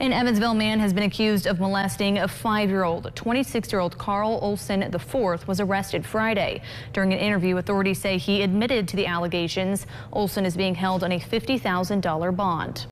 An Evansville man has been accused of molesting a five-year-old. 26-year-old Carl Olson IV was arrested Friday. During an interview, authorities say he admitted to the allegations. Olson is being held on a $50,000 bond.